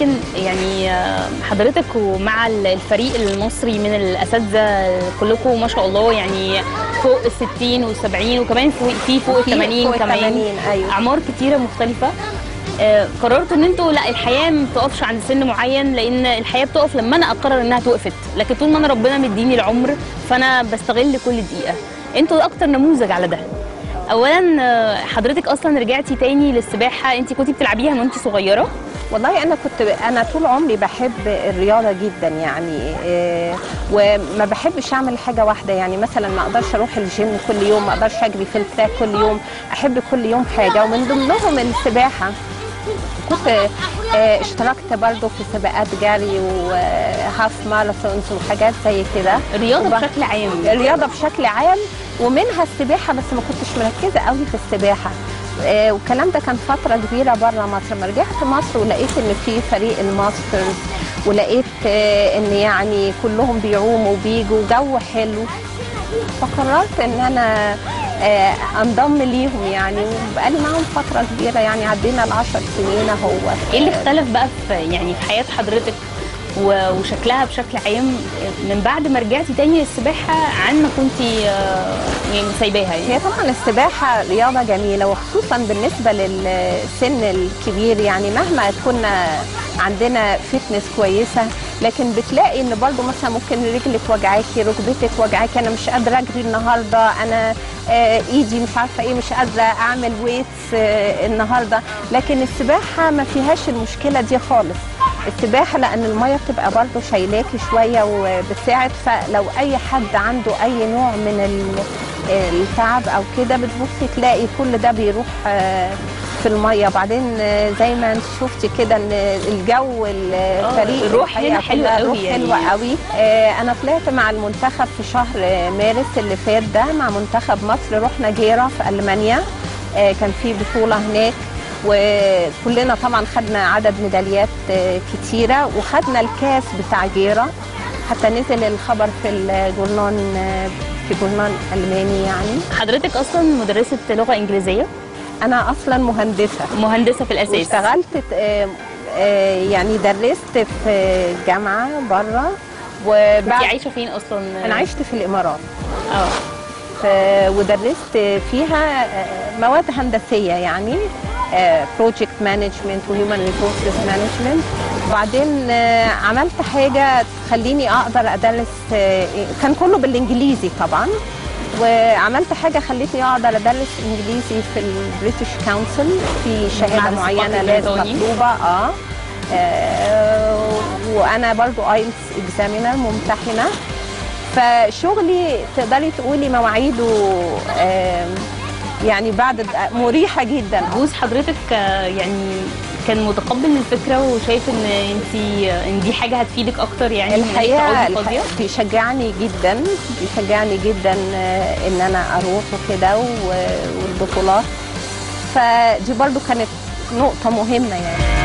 يمكن يعني آه، حضرتك ومع الفريق المصري من الأساتذة كلكم ما شاء الله يعني فوق ال 60 و70 وكمان في- في فوق ال في 80 فوق ال كمان. 80 أيوة. أعمار كتيرة مختلفة. آه، قررتوا إن أنتوا لا الحياة ما بتقفش عند سن معين لأن الحياة بتقف لما أنا أقرر إنها توقفت. لكن طول ما أنا ربنا مديني العمر فأنا بستغل كل دقيقة. أنتوا أكتر نموذج على ده. اولا آه، حضرتك أصلا رجعتي تاني للسباحة؟ انت كنتي بتلعبيها وانت صغيرة؟ والله أنا كنت أنا طول عمري بحب الرياضة جدا يعني إيه، وما بحبش أعمل حاجة واحدة. يعني مثلا ما أقدرش أروح الجيم كل يوم ما أقدرش أجري في ال track كل يوم أحب كل يوم حاجة. ومن ضمنهم السباحة. كنت آه، اشتركت برضو في سباقات جري و half marathons وحاجات زي كده. الرياضه بشكل عام. الرياضه بشكل عام. ومنها السباحة بس ما كنتش مركزة قوي في السباحة. آه، والكلام ده كان فترة كبيرة بره مصر. لما رجعت مصر ولقيت إن في فريق ال masters ولقيت آه، إن يعني كلهم بيعوموا وبيجوا جو حلو فقررت إن أنا آه، أنضم ليهم يعني. وبقالي معاهم فترة كبيرة يعني عدينا العشر سنين اهو إيه اللي اختلف بقى في يعني في حياة حضرتك وشكلها بشكل عام من بعد ما رجعتي تاني للسباحة عن ما كنتي آه، يعني سايباها يعني. هي طبعا السباحة رياضة جميلة وخصوصا بالنسبة للسن الكبير يعني مهما كنا عندنا fitness كويسة لكن بتلاقي ان برضو مثلا ممكن رجلك وجعاكي ركبتك وجعاكي أنا مش قادرة أجري النهاردة أنا آه، إيدي مش عارفة إيه مش قادرة أعمل weights آه، النهاردة. لكن السباحة ما فيهاش المشكلة دي خالص. السباحة لأن المية بتبقى برضو شايلاكي شوية وبتساعد فلو أي حد عنده أي نوع من ال- التعب أو كده بتبصي تلاقي كل ده بيروح آه، في المية. بعدين آه، زي ما انت شفتي كده ان الجو الفريق الروح هنا حلوة قوي يعني. حلوة قوي. آه، أنا طلعت مع المنتخب في شهر آه، مارس اللي فات ده مع منتخب مصر. رحنا جيرة في ألمانيا. آه، كان في بطولة هناك. وكلنا طبعا خدنا عدد ميداليات آه، كتيرة وخدنا الكاس بتاع جيرة حتى نزل الخبر في الجورنان آه، في جورنان ألماني يعني. حضرتك أصلا مدرسة لغة إنجليزية؟ أنا أصلا مهندسة. مهندسة في الأساس. واشتغلت آه، يعني درست في جامعة بره وبعد عايشة فين أصلا؟ أنا عشت في الإمارات. آه. ف- ودرست فيها مواد هندسية يعني. project management و human resources management وبعدين آه، عملت حاجة تخليني أقدر أدرس آه، كان كله بالإنجليزي طبعا. وعملت حاجة خلتني أقدر أدرس إنجليزي في ال British Council في شهادة معينة لازم. مطلوبه آه. آه، وأنا برضو IELTS examiner ممتحنة. فشغلي تقدري تقولي مواعيده آم، يعني بعد مريحة جدا. جوز حضرتك آه، يعني كان متقبل الفكرة وشايف إن انت إن دي حاجة هتفيدك أكتر يعني الحقيقة بيشجعني جدا بيشجعني جدا آه، إن أنا أروح وكده والبطولات. فدي برضو كانت نقطة مهمة يعني.